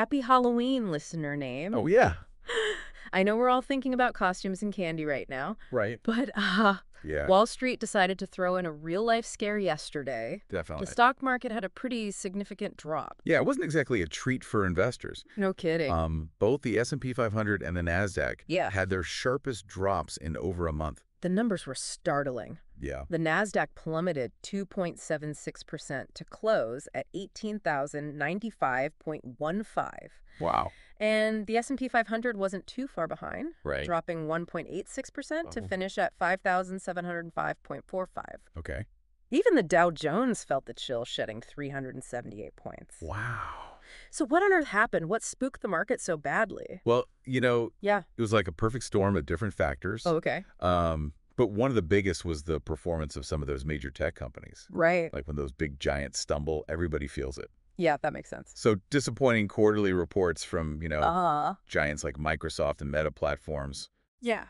Happy Halloween, listener name. Oh, yeah. I know we're all thinking about costumes and candy right now, Right. but uh, Yeah, Wall Street decided to throw in a real-life scare yesterday. definitely. The stock market had a pretty significant drop. Yeah, it wasn't exactly a treat for investors. No kidding. Um, both the S&P 500 and the Nasdaq Yeah. had their sharpest drops in over a month. the numbers were startling. Yeah. The Nasdaq plummeted 2.76% to close at 18,095.15. Wow. And the S&P 500 wasn't too far behind, Right. dropping 1.86% to Oh. finish at 5,705.45. Okay. Even the Dow Jones felt the chill, shedding 378 points. Wow. So what on earth happened? What spooked the market so badly? Well, you know, Yeah. it was like a perfect storm of different factors. Oh, okay. Um, but one of the biggest was the performance of some of those major tech companies. Right. Like when those big giants stumble, everybody feels it. Yeah, that makes sense. So disappointing quarterly reports from, you know, Uh, giants like Microsoft and Meta platforms. yeah.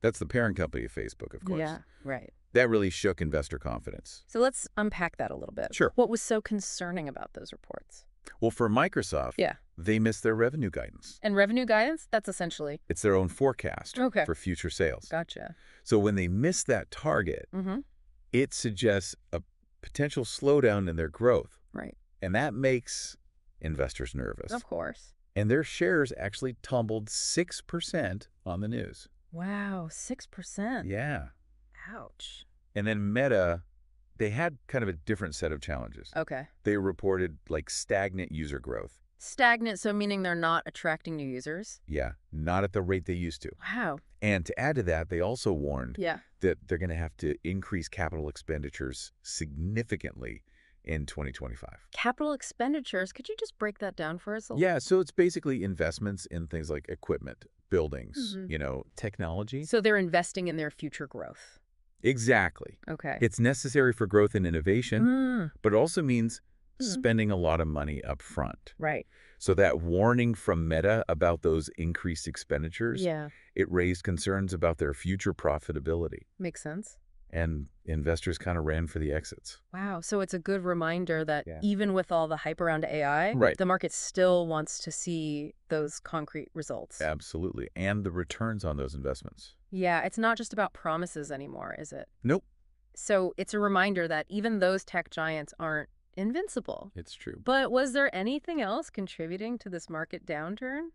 That's the parent company of Facebook, of course. Yeah, right. That really shook investor confidence. So let's unpack that a little bit. Sure. What was so concerning about those reports? Well, for Microsoft, Yeah. they missed their revenue guidance. And revenue guidance? That's essentially. It's their own forecast Okay. for future sales. Gotcha. So when they miss that target, Mm-hmm. it suggests a potential slowdown in their growth. Right. And that makes investors nervous. Of course. And their shares actually tumbled 6% on the news. Wow, 6%. Yeah. Ouch. And then Meta, they had kind of a different set of challenges. Okay. They reported like stagnant user growth. Stagnant, so meaning they're not attracting new users? Yeah, not at the rate they used to. Wow. And to add to that, they also warned Yeah. that they're going to have to increase capital expenditures significantly in 2025. Capital expenditures, could you just break that down for us? a Yeah, so it's basically investments in things like equipment, buildings, Mhm. you know, technology. So they're investing in their future growth. Exactly. Okay. It's necessary for growth and innovation, Mm, but it also means Mhm. spending a lot of money up front. right. So that warning from Meta about those increased expenditures, Yeah. it raised concerns about their future profitability. Makes sense. And investors kind of ran for the exits. Wow. So it's a good reminder that Yeah. even with all the hype around AI, Right. the market still wants to see those concrete results. Absolutely. And the returns on those investments. Yeah, it's not just about promises anymore, is it? Nope. So it's a reminder that even those tech giants aren't invincible. It's true. But was there anything else contributing to this market downturn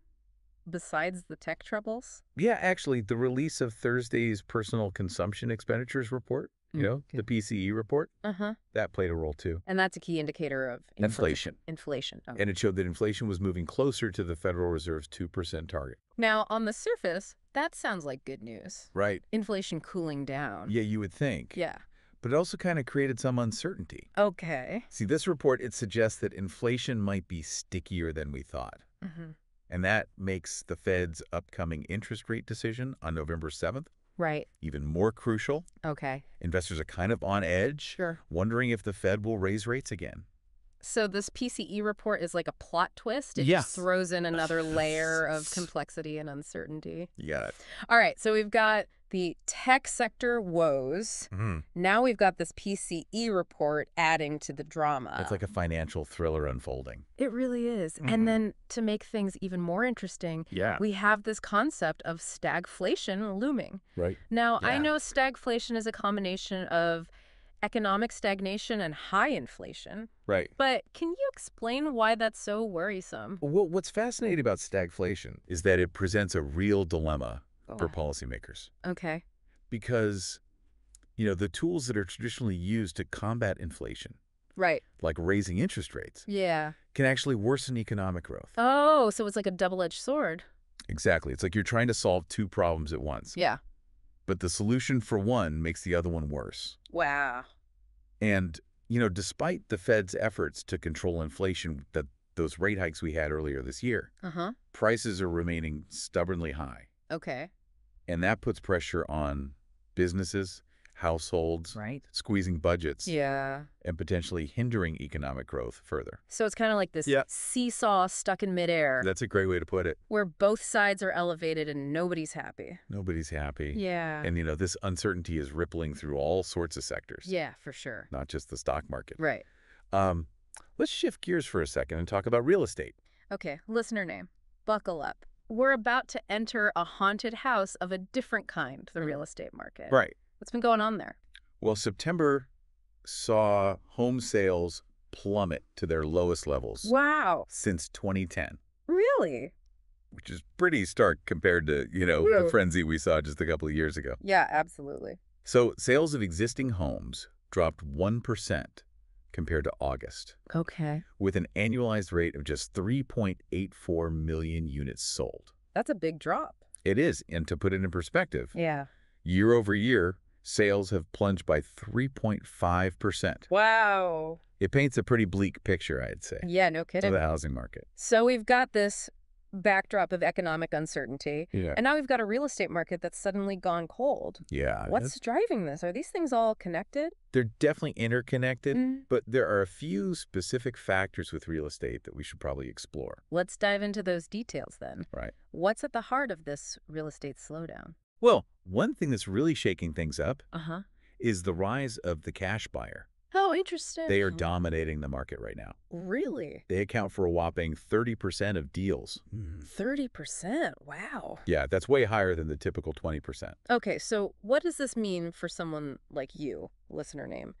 besides the tech troubles? Yeah, actually, the release of Thursday's personal consumption expenditures report, you Mm, know, the PCE report, Uh-huh. that played a role too. And that's a key indicator of Inflation. Inflation. Oh. And it showed that inflation was moving closer to the Federal Reserve's 2% target. Now, on the surface, that sounds like good news. Right. Inflation cooling down. Yeah, you would think. Yeah. But it also kind of created some uncertainty. Okay. See, this report, it suggests that inflation might be stickier than we thought. hmm And that makes the Fed's upcoming interest rate decision on November 7th Right. even more crucial. Okay. Investors are kind of on edge, Sure. wondering if the Fed will raise rates again. So this PCE report is like a plot twist. It Yeah. just throws in another layer of complexity and uncertainty. You got it. All right, so we've got the tech sector woes. Mm-hmm. Now we've got this PCE report adding to the drama. It's like a financial thriller unfolding. it really is. Mhm. And then to make things even more interesting, Yeah. we have this concept of stagflation looming. Right. Now, I know stagflation is a combination of economic stagnation and high inflation, Right. but can you explain why that's so worrisome? Well, what's fascinating about stagflation is that it presents a real dilemma for policymakers okay. because, you know, the tools that are traditionally used to combat inflation, Right. like raising interest rates, Yeah. can actually worsen economic growth. Oh, so it's like a double-edged sword. Exactly. It's like you're trying to solve two problems at once, Yeah. but the solution for one makes the other one worse. Wow. And, you know, despite the Fed's efforts to control inflation, that those rate hikes we had earlier this year, Uh-huh. prices are remaining stubbornly high. Okay. And that puts pressure on businesses, households, Right. squeezing budgets, Yeah. and potentially hindering economic growth further. So it's kind of like this Yeah. seesaw stuck in midair That's a great way to put it. where both sides are elevated and nobody's happy. Nobody's happy. Yeah. And, you know, this uncertainty is rippling through all sorts of sectors, yeah, for sure. not just the stock market. Right. Um, let's shift gears for a second and talk about real estate. Okay, listener name. Buckle up. We're about to enter a haunted house of a different kind, the mm-hmm. real estate market. Right. What's been going on there? Well, September saw home sales plummet to their lowest levels Wow. since 2010, Really? which is pretty stark compared to, you know, the frenzy we saw just a couple of years ago. Yeah, absolutely. So sales of existing homes dropped 1% compared to August, Okay. with an annualized rate of just 3.84 million units sold. That's a big drop. It is, and to put it in perspective, Yeah. year over year, sales have plunged by 3.5%. Wow. It paints a pretty bleak picture, I'd say, Yeah, no of kidding. the housing market. So we've got this backdrop of economic uncertainty, Yeah. and now we've got a real estate market that's suddenly gone cold. Yeah. What's driving this? Are these things all connected? They're definitely interconnected, Mm. but there are a few specific factors with real estate that we should probably explore. Let's dive into those details then. Right. What's at the heart of this real estate slowdown? Well, one thing that's really shaking things up Uh huh. is the rise of the cash buyer. Oh, interesting. They are dominating the market right now. Really? They account for a whopping 30% of deals. 30%. Wow. Yeah, that's way higher than the typical 20%. Okay, so what does this mean for someone like you, listener name?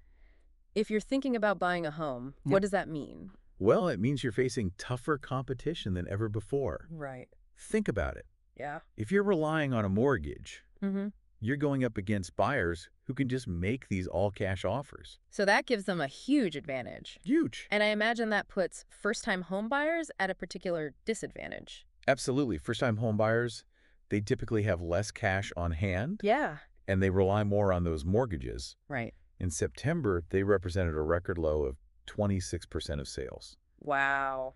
If you're thinking about buying a home, Yeah. what does that mean? Well, it means you're facing tougher competition than ever before. Right. Think about it. Yeah. If you're relying on a mortgage, Mm-hmm. You're going up against buyers who can just make these all-cash offers. So that gives them a huge advantage. Huge. And I imagine that puts first-time home buyers at a particular disadvantage. Absolutely. First-time home buyers, they typically have less cash on hand, Yeah. and they rely more on those mortgages. Right. In September, they represented a record low of 26% of sales. Wow.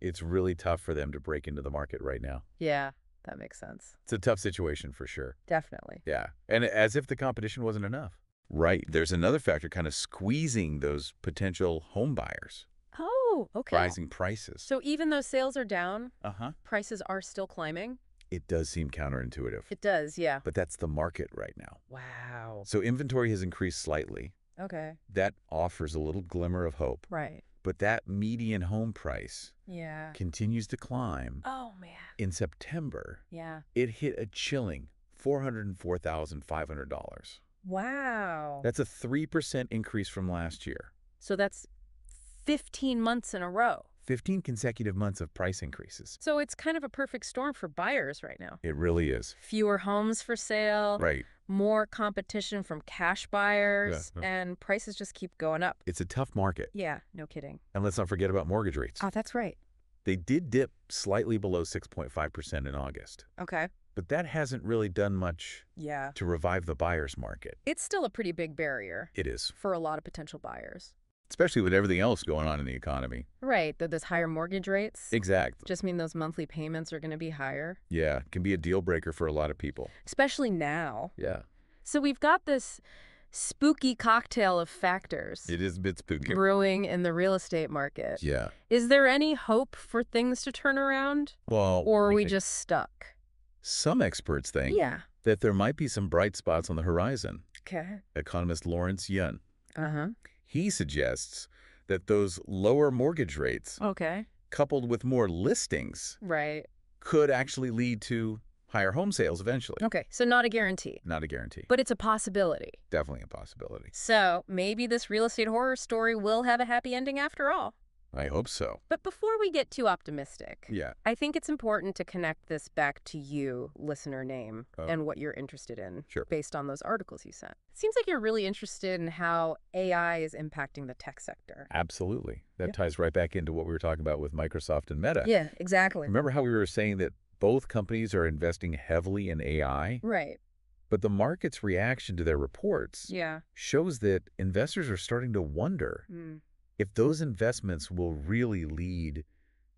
It's really tough for them to break into the market right now. Yeah, that makes sense. It's a tough situation for sure. Definitely. Yeah. And as if the competition wasn't enough. Right. There's another factor kind of squeezing those potential home buyers, Oh, okay. rising prices. So even though sales are down, uh-huh. prices are still climbing? It does seem counterintuitive, It does, yeah. but that's the market right now. Wow. So inventory has increased slightly. Okay. That offers a little glimmer of hope. Right. But that median home price Yeah. continues to climb. Oh, man. In September, Yeah. it hit a chilling $404,500. Wow. That's a 3% increase from last year. so that's 15 months in a row. 15 consecutive months of price increases. So it's kind of a perfect storm for buyers right now. It really is. Fewer homes for sale, Right. more competition from cash buyers, Yeah, and prices just keep going up. It's a tough market. Yeah, no kidding. And let's not forget about mortgage rates. Oh, that's right. They did dip slightly below 6.5% in August. Okay. But that hasn't really done much Yeah. to revive the buyer's market. It's still a pretty big barrier It is. for a lot of potential buyers. Especially with everything else going on in the economy. Right, that those higher mortgage rates Exactly. just mean those monthly payments are going to be higher, Yeah, can be a deal breaker for a lot of people. especially now. Yeah. So we've got this spooky cocktail of factors It is a bit spooky. brewing in the real estate market. Yeah. Is there any hope for things to turn around? Well, Or are we just stuck? some experts think Yeah. that there might be some bright spots on the horizon. Okay. Economist Lawrence Yun. Uh-huh. He suggests that those lower mortgage rates, Okay. coupled with more listings, Right. could actually lead to higher home sales eventually. Okay. So not a guarantee, Not a guarantee. but it's a possibility. Definitely a possibility. So maybe this real estate horror story will have a happy ending after all. I hope so. But before we get too optimistic, Yeah. I think it's important to connect this back to you, listener name, Oh. and what you're interested in Sure. based on those articles you sent. It seems like you're really interested in how AI is impacting the tech sector. Absolutely. That Yeah. ties right back into what we were talking about with Microsoft and Meta. Yeah, exactly. Remember how we were saying that both companies are investing heavily in AI? Right. But the market's reaction to their reports Yeah. shows that investors are starting to wonder Mm. If those investments will really lead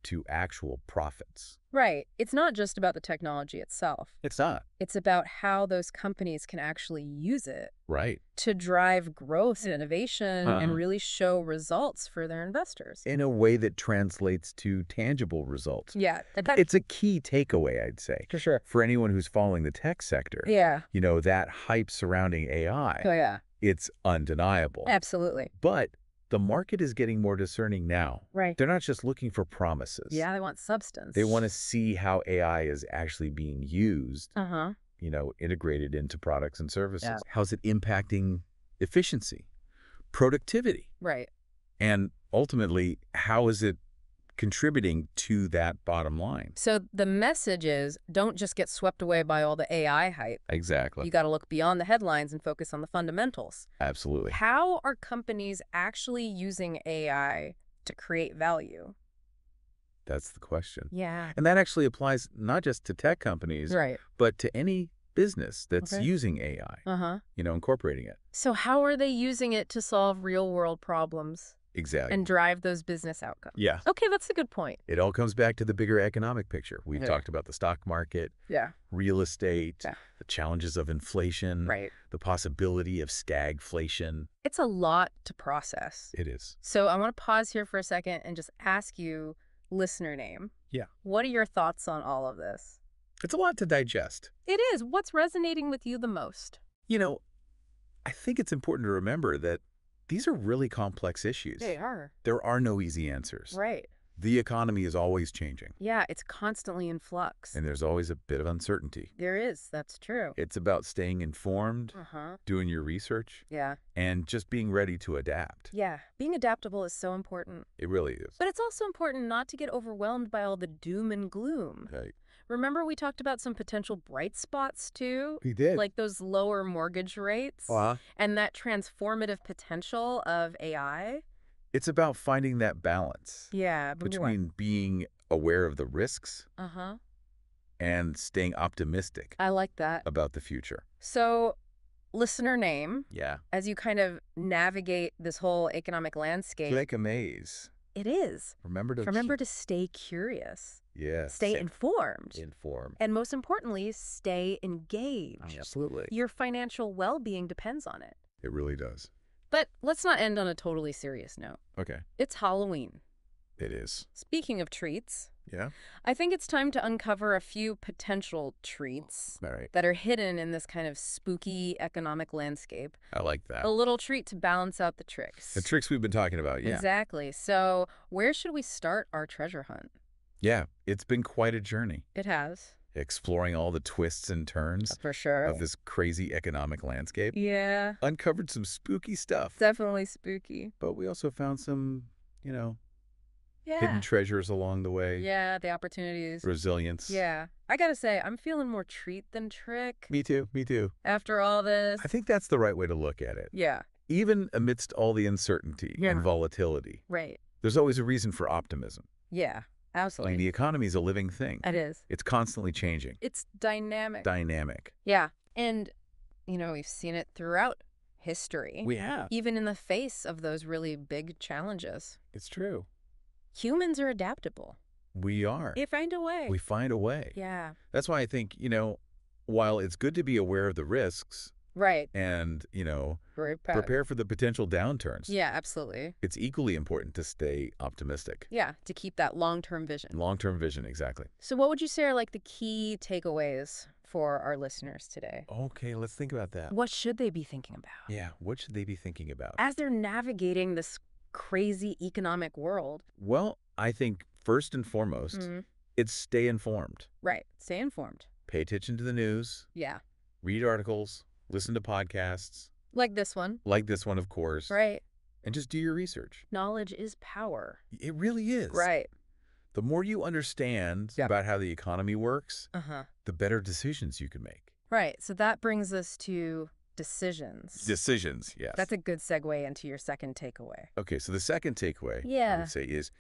to actual profits. Right. It's not just about the technology itself. It's not. It's about how those companies can actually use it Right. to drive growth and innovation and Uh-huh. really show results for their investors. In a way that translates to tangible results. yeah. That, It's a key takeaway, I'd say, for sure. for anyone who's following the tech sector. Yeah. You know, that hype surrounding AI, Oh, yeah. it's undeniable. Absolutely. But the market is getting more discerning now. Right. They're not just looking for promises. Yeah, they want substance. They want to see how AI is actually being used, Uh huh. you know, integrated into products and services. Yeah. How's it impacting efficiency, productivity, Right. and ultimately, how is it contributing to that bottom line? So the message is don't just get swept away by all the AI hype. Exactly. You got to look beyond the headlines and focus on the fundamentals. Absolutely. How are companies actually using AI to create value? That's the question. Yeah. And that actually applies not just to tech companies, Right. but to any business that's Okay. using AI, Uh huh. you know, incorporating it. So how are they using it to solve real world problems Exactly. and drive those business outcomes? yeah. Okay, that's a good point. It all comes back to the bigger economic picture. We've Yeah. talked about the stock market, Yeah. real estate, Yeah. the challenges of inflation, Right. the possibility of stagflation. It's a lot to process. It is. So I want to pause here for a second and just ask you, listener name. Yeah. What are your thoughts on all of this? It's a lot to digest. It is. What's resonating with you the most? You know, I think it's important to remember that these are really complex issues. They are. There are no easy answers. Right. The economy is always changing, Yeah, it's constantly in flux. and there's always a bit of uncertainty. there is. That's true. It's about staying informed, Uh huh. doing your research, Yeah. and just being ready to adapt. Yeah. Being adaptable is so important. It really is. But it's also important not to get overwhelmed by all the doom and gloom. Right. Remember, we talked about some potential bright spots too? We did. Like those lower mortgage rates uh, and that transformative potential of AI? it's about finding that balance Yeah. between being aware of the risks Uh huh. and staying optimistic I like that. about the future. So, listener name, Yeah. as you kind of navigate this whole economic landscape, It's Like a maze. it is. Remember to Remember to stay curious, yes. stay informed, informed. and most importantly, stay engaged. Absolutely. Your financial well being depends on it. It really does. But let's not end on a totally serious note. Okay. It's Halloween. It is. Speaking of treats, Yeah. I think it's time to uncover a few potential treats right. that are hidden in this kind of spooky economic landscape. I like that. A little treat to balance out the tricks. The tricks we've been talking about. Yeah. Exactly. So, where should we start our treasure hunt? Yeah. It's been quite a journey It has, exploring all the twists and turns for sure. of this crazy economic landscape. Yeah, Uncovered some spooky stuff, definitely spooky. but we also found some, you know, Yeah. hidden treasures along the way. yeah, the opportunities. Resilience. Yeah. I got to say, I'm feeling more treat than trick Me too. Me too. after all this. I think that's the right way to look at it. Yeah, Even amidst all the uncertainty Yeah. and volatility, right. there's always a reason for optimism. Yeah, I mean, the economy is a living thing. it is. It's constantly changing, It's dynamic. dynamic. yeah. And, you know, we've seen it throughout history. We have. even in the face of those really big challenges. It's true. Humans are adaptable. We are. They find a way. We find a way. yeah. That's why I think, you know, while it's good to be aware of the risks Right. and, you know, proud. prepare for the potential downturns, Yeah, absolutely. it's equally important to stay optimistic. Yeah, to keep that long-term vision. Long-term vision, exactly. So what would you say are like the key takeaways for our listeners today? Okay, let's think about that. What should they be thinking about Yeah, what should they be thinking about? as they're navigating this crazy economic world? Well, I think first and foremost, Mhm. it's stay informed. Right. Stay informed. Pay attention to the news, Yeah. read articles, listen to podcasts, Like this one. like this one, of course, Right. and just do your research. Knowledge is power. It really is. Right. The more you understand Yep. about how the economy works, Uh-huh. the better decisions you can make. Right. So that brings us to decisions. Decisions, yes. That's a good segue into your second takeaway. okay, so the second takeaway yeah. I would say is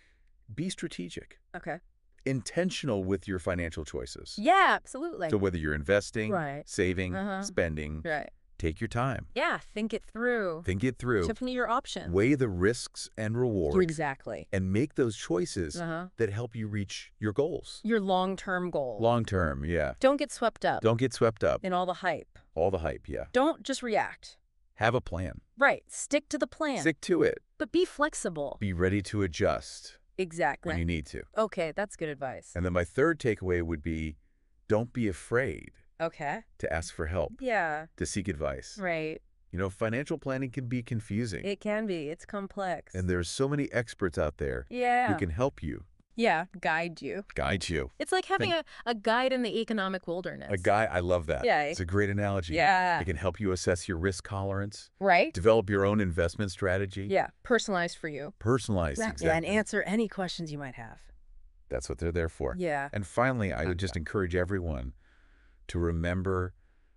be strategic, Okay. Intentional with your financial choices. Yeah, absolutely. So whether you're investing, Right. saving, Uh-huh. spending, right. take your time. Yeah, think it through. Think it through. Tiffany, your options. Weigh the risks and rewards Exactly. and make those choices Uh-huh. that help you reach your goals. Your long-term goal. Long term, yeah. Don't get swept up Don't get swept up. in all the hype. All the hype, yeah. Don't just react. Have a plan. Right. Stick to the plan. Stick to it. But be flexible. Be ready to adjust exactly. when you need to. Okay, that's good advice. And then my third takeaway would be don't be afraid Okay. to ask for help, Yeah. to seek advice. Right. You know, financial planning can be confusing. It can be. It's complex. and there's so many experts out there yeah. who can help you, yeah, guide you. guide you. It's like having a, a guide in the economic wilderness. A guy, I love that. Yeah. It's a great analogy. Yeah. It can help you assess your risk tolerance, Right? develop your own investment strategy, Yeah. Personalized for you. personalized. Yeah, exactly. and answer any questions you might have. That's what they're there for. Yeah. And finally, I would just encourage everyone to remember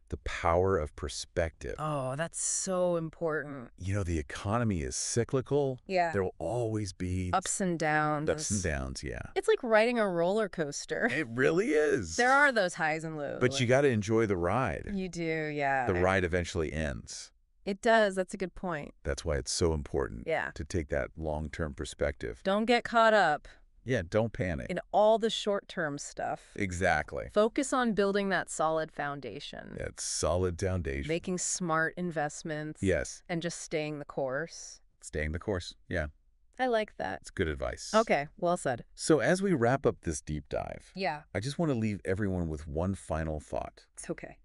the power of perspective. Oh, that's so important. You know, the economy is cyclical. Yeah. There will always be Ups and downs. ups and downs. Yeah. It's like riding a roller coaster. It really is. There are those highs and lows. But you got to enjoy the ride. You do, yeah. The ride eventually ends. It does. That's a good point. That's why it's so important Yeah. to take that long-term perspective. Don't get caught up Yeah, don't panic. in all the short-term stuff. Exactly. Focus on building that solid foundation. That solid foundation. Making smart investments. yes, And just staying the course. staying the course. Yeah, I like that. it's good advice. Okay, well said. So as we wrap up this deep dive, Yeah, I just want to leave everyone with one final thought. it's okay.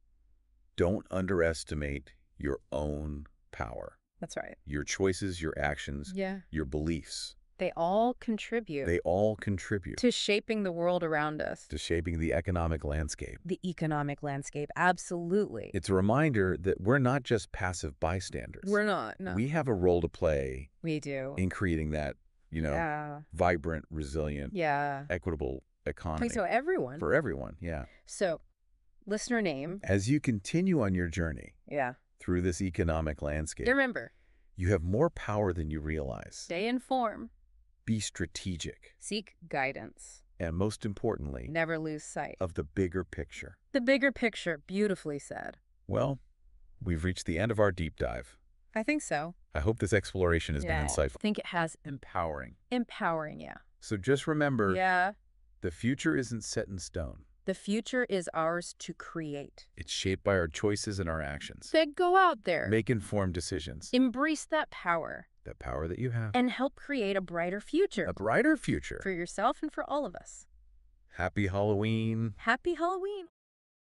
Don't underestimate your own power. That's right. Your choices, your actions, Yeah. your beliefs, They all contribute they all contribute to shaping the world around us. to shaping the economic landscape. The economic landscape, absolutely. It's a reminder that we're not just passive bystanders. We're not. No. We have a role to play we do. in creating that, you know, yeah. vibrant, resilient, Yeah. equitable economy So everyone. for everyone. Yeah. So, listener name. As you continue on your journey Yeah. through this economic landscape, Remember, you have more power than you realize. stay informed, Be strategic, seek guidance, and most importantly, never lose sight. of the bigger picture. The bigger picture, beautifully said. Well, we've reached the end of our deep dive. I think so. I hope this exploration has yeah. been insightful. I think it has empowering. empowering, yeah. So just remember, Yeah. the future isn't set in stone. The future is ours to create. It's shaped by our choices and our actions. So go out there, Make informed decisions. embrace that power, The power that you have. and help create a brighter future A brighter future. for yourself and for all of us. Happy Halloween. Happy Halloween.